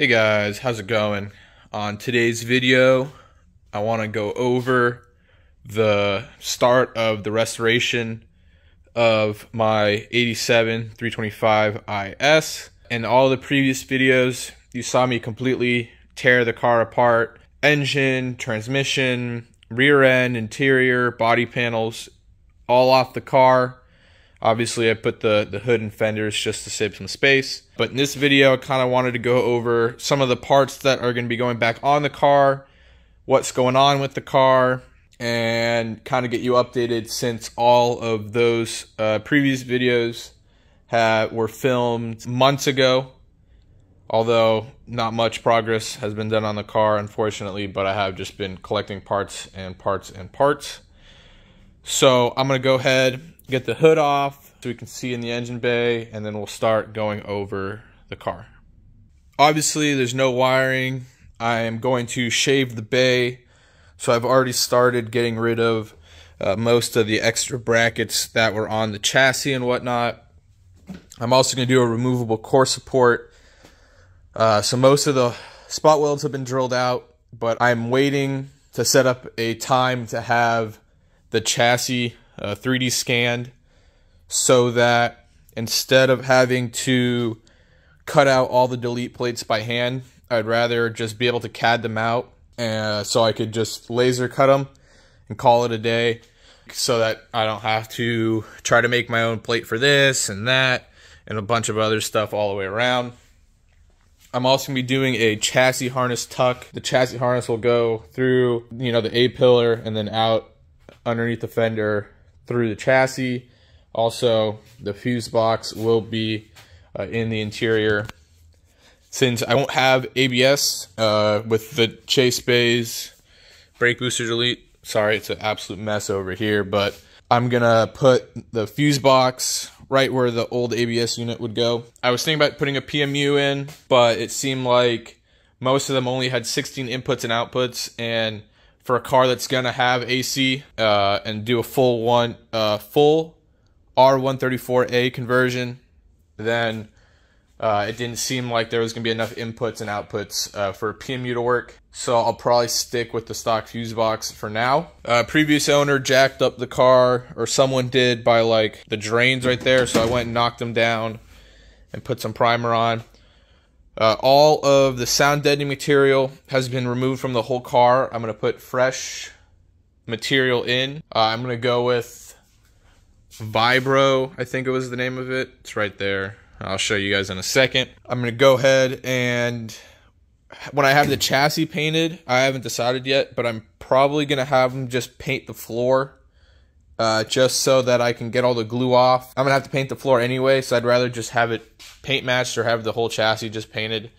Hey guys, how's it going? On today's video, I want to go over the start of the restoration of my 87 325 IS. In all the previous videos, you saw me completely tear the car apart. Engine, transmission, rear end, interior, body panels, all off the car Obviously, I put the, the hood and fenders just to save some space. But in this video, I kind of wanted to go over some of the parts that are going to be going back on the car, what's going on with the car, and kind of get you updated since all of those uh, previous videos have, were filmed months ago. Although not much progress has been done on the car, unfortunately, but I have just been collecting parts and parts and parts. So I'm going to go ahead get the hood off so we can see in the engine bay, and then we'll start going over the car. Obviously, there's no wiring. I am going to shave the bay, so I've already started getting rid of uh, most of the extra brackets that were on the chassis and whatnot. I'm also going to do a removable core support. Uh, so most of the spot welds have been drilled out, but I'm waiting to set up a time to have the chassis uh, 3D scanned so that instead of having to cut out all the delete plates by hand, I'd rather just be able to CAD them out uh, so I could just laser cut them and call it a day so that I don't have to try to make my own plate for this and that and a bunch of other stuff all the way around. I'm also going to be doing a chassis harness tuck. The chassis harness will go through, you know, the A pillar and then out underneath the fender through the chassis. Also, the fuse box will be uh, in the interior. Since I won't have ABS uh, with the chase bays, brake booster delete, sorry, it's an absolute mess over here, but I'm gonna put the fuse box right where the old ABS unit would go. I was thinking about putting a PMU in, but it seemed like most of them only had 16 inputs and outputs, and for a car that's gonna have AC uh, and do a full one uh, full R134A conversion, then uh, it didn't seem like there was gonna be enough inputs and outputs uh, for PMU to work. So I'll probably stick with the stock fuse box for now. Uh, previous owner jacked up the car, or someone did by like the drains right there. So I went and knocked them down and put some primer on. Uh, all of the sound deadening material has been removed from the whole car. I'm going to put fresh material in. Uh, I'm going to go with Vibro, I think it was the name of it. It's right there. I'll show you guys in a second. I'm going to go ahead and when I have the chassis painted, I haven't decided yet, but I'm probably going to have them just paint the floor uh, just so that I can get all the glue off. I'm gonna have to paint the floor anyway, so I'd rather just have it paint matched or have the whole chassis just painted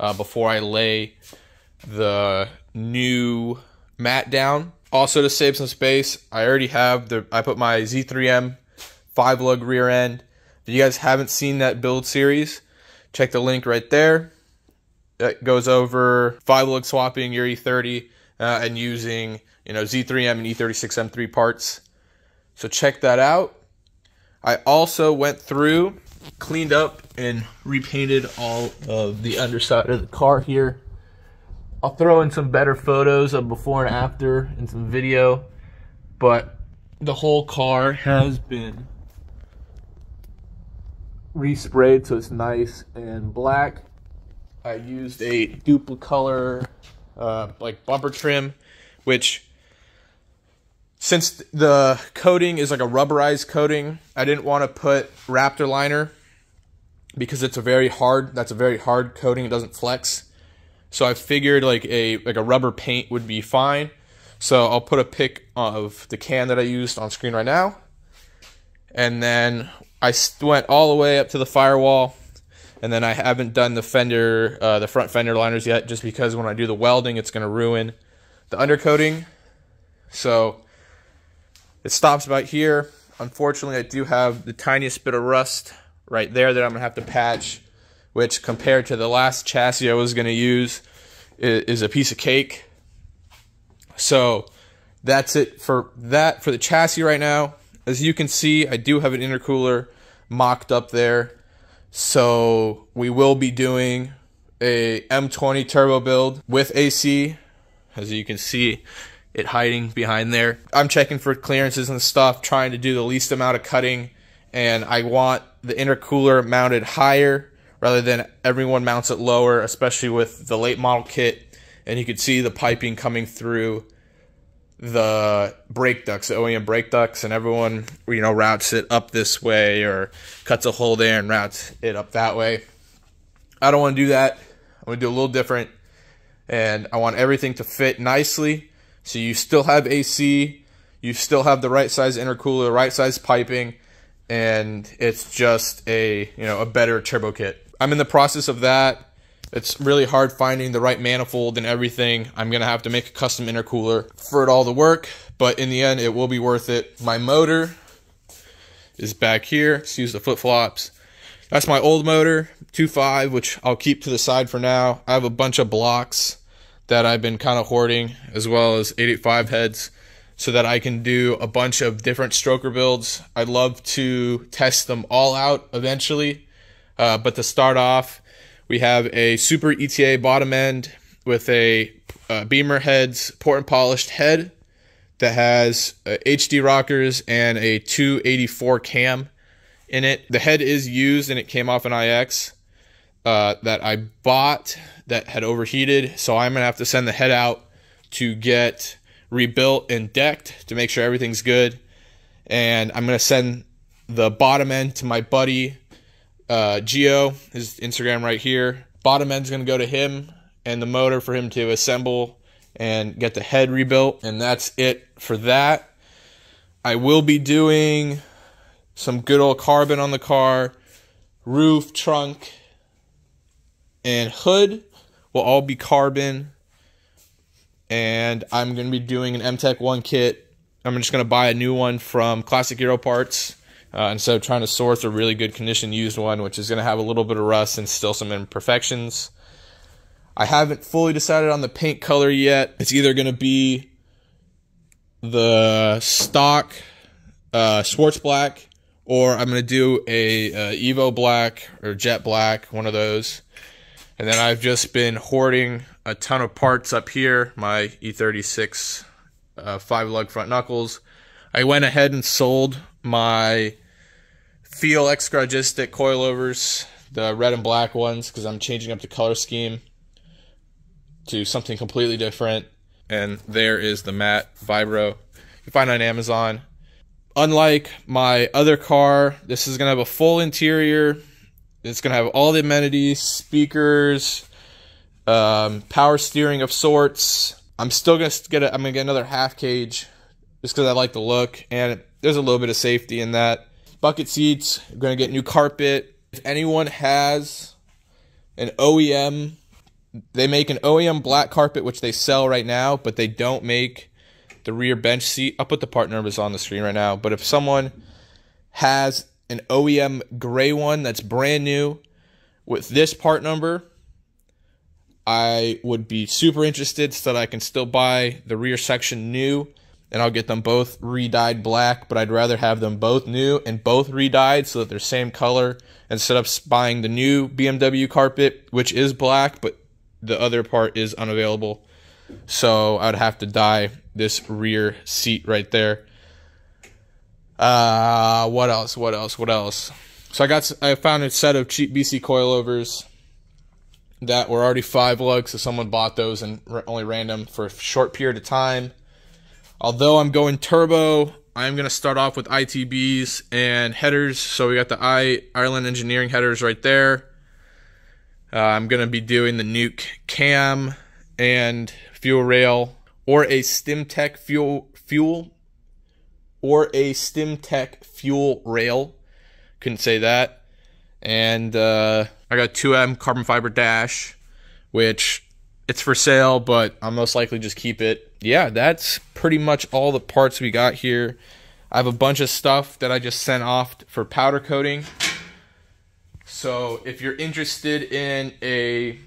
uh, before I lay the new mat down. Also to save some space, I already have the I put my Z3M five lug rear end. If you guys haven't seen that build series, check the link right there. That goes over five lug swapping your E30 uh, and using you know Z3M and E36 M3 parts. So check that out. I also went through, cleaned up, and repainted all of the underside of the car here. I'll throw in some better photos of before and after and some video, but the whole car has been resprayed so it's nice and black. I used a duplicolor uh, like bumper trim, which since the coating is like a rubberized coating, I didn't want to put Raptor liner because it's a very hard. That's a very hard coating. It doesn't flex. So I figured like a like a rubber paint would be fine. So I'll put a pic of the can that I used on screen right now, and then I went all the way up to the firewall, and then I haven't done the fender, uh, the front fender liners yet, just because when I do the welding, it's going to ruin the undercoating. So it stops about here. Unfortunately, I do have the tiniest bit of rust right there that I'm going to have to patch, which compared to the last chassis I was going to use is a piece of cake. So that's it for that for the chassis right now. As you can see, I do have an intercooler mocked up there. So we will be doing a M20 turbo build with AC, as you can see it hiding behind there. I'm checking for clearances and stuff, trying to do the least amount of cutting, and I want the intercooler mounted higher rather than everyone mounts it lower, especially with the late model kit. And you can see the piping coming through the brake ducts, the OEM brake ducts, and everyone, you know, routes it up this way or cuts a hole there and routes it up that way. I don't want to do that. I'm going to do a little different. And I want everything to fit nicely. So you still have AC, you still have the right size intercooler, right size piping, and it's just a, you know, a better turbo kit. I'm in the process of that. It's really hard finding the right manifold and everything. I'm going to have to make a custom intercooler for it all to work, but in the end, it will be worth it. My motor is back here. Excuse the flip-flops. That's my old motor, 2.5, which I'll keep to the side for now. I have a bunch of blocks that I've been kind of hoarding, as well as 885 heads, so that I can do a bunch of different stroker builds. I'd love to test them all out eventually, uh, but to start off, we have a Super ETA bottom end with a uh, Beamer heads port and polished head that has uh, HD rockers and a 284 cam in it. The head is used and it came off an IX uh, that I bought that had overheated. So I'm going to have to send the head out to get rebuilt and decked to make sure everything's good. And I'm going to send the bottom end to my buddy uh, Geo, his Instagram right here. Bottom end's gonna go to him and the motor for him to assemble and get the head rebuilt. And that's it for that. I will be doing some good old carbon on the car, roof, trunk, and hood will all be carbon. And I'm going to be doing an MTEC 1 kit. I'm just going to buy a new one from Classic Euro Parts uh, instead of trying to source a really good condition used one, which is going to have a little bit of rust and still some imperfections. I haven't fully decided on the paint color yet. It's either going to be the stock uh, Schwarz black, or I'm going to do a, a Evo black or jet black, one of those. And then I've just been hoarding a ton of parts up here, my E36 uh, five lug front knuckles. I went ahead and sold my Feal x Garagistic coilovers, the red and black ones, because I'm changing up the color scheme to something completely different. And there is the matte Vibro. You can find on Amazon. Unlike my other car, this is going to have a full interior. It's going to have all the amenities, speakers, um, power steering of sorts. I'm still going to get a, I'm going to get another half cage just because I like the look. And there's a little bit of safety in that bucket seats. Going to get new carpet. If anyone has an OEM, they make an OEM black carpet, which they sell right now, but they don't make the rear bench seat. I'll put the part numbers on the screen right now. But if someone has an OEM gray one that's brand new with this part number, I would be super interested so that I can still buy the rear section new and I'll get them both re-dyed black, but I'd rather have them both new and both re-dyed so that they're same color instead of buying the new BMW carpet, which is black, but the other part is unavailable. So I'd have to dye this rear seat right there. Uh, what else? What else? What else? So I got I found a set of cheap BC coilovers that were already five lugs, so someone bought those and only ran them for a short period of time. Although I'm going turbo, I'm going to start off with ITBs and headers. So we got the I Ireland Engineering headers right there. Uh, I'm going to be doing the Nuke cam and fuel rail or a StimTech fuel fuel or a StimTech fuel rail. Couldn't say that. And uh, I got 2M carbon fiber dash, which it's for sale, but I'll most likely just keep it. Yeah, that's pretty much all the parts we got here. I have a bunch of stuff that I just sent off for powder coating. So if you're interested in a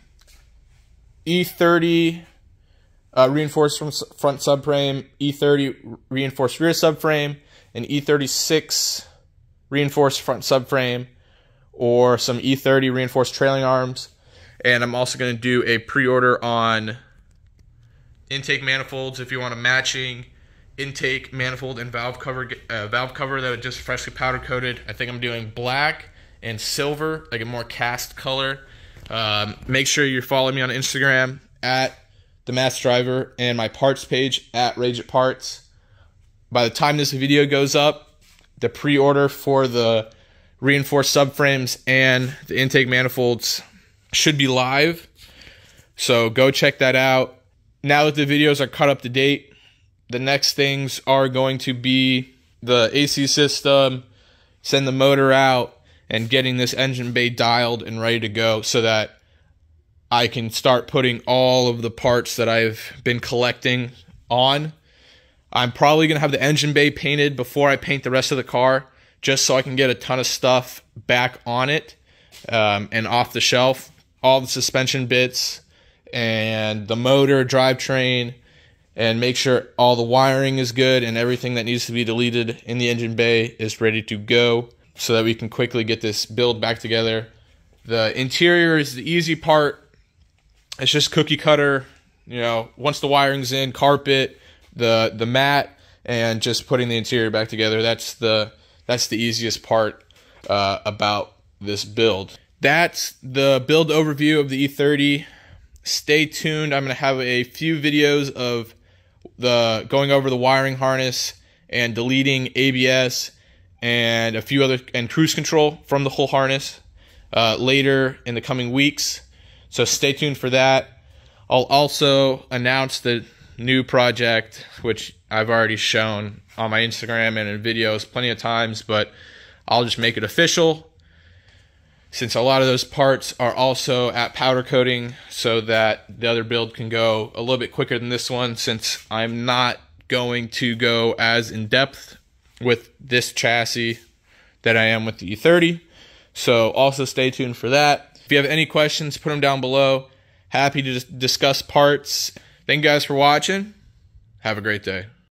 E30 uh, reinforced front subframe, E30 reinforced rear subframe, an E36 reinforced front subframe, or some E30 reinforced trailing arms, And I'm also going to do a pre-order on intake manifolds if you want a matching intake manifold and valve cover uh, valve cover that are just freshly powder coated. I think I'm doing black and silver, like a more cast color. Um, make sure you're following me on Instagram at the Masked Driver and my parts page at Rage It Parts. By the time this video goes up, the pre-order for the reinforced subframes and the intake manifolds should be live. So go check that out. Now that the videos are cut up to date, the next things are going to be the AC system, send the motor out, and getting this engine bay dialed and ready to go so that I can start putting all of the parts that I've been collecting on. I'm probably going to have the engine bay painted before I paint the rest of the car just so I can get a ton of stuff back on it um, and off the shelf. All the suspension bits and the motor, drivetrain, and make sure all the wiring is good and everything that needs to be deleted in the engine bay is ready to go so that we can quickly get this build back together. The interior is the easy part. It's just cookie cutter, you know, once the wiring's in, carpet, the the mat and just putting the interior back together. That's the that's the easiest part uh, about this build. That's the build overview of the E30. Stay tuned. I'm going to have a few videos of the going over the wiring harness and deleting ABS and a few other and cruise control from the whole harness uh, later in the coming weeks. So stay tuned for that. I'll also announce the new project, which I've already shown on my Instagram and in videos plenty of times, but I'll just make it official since a lot of those parts are also at powder coating so that the other build can go a little bit quicker than this one since I'm not going to go as in depth with this chassis that I am with the E30. So also stay tuned for that. If you have any questions, put them down below. Happy to discuss parts. Thank you guys for watching. Have a great day.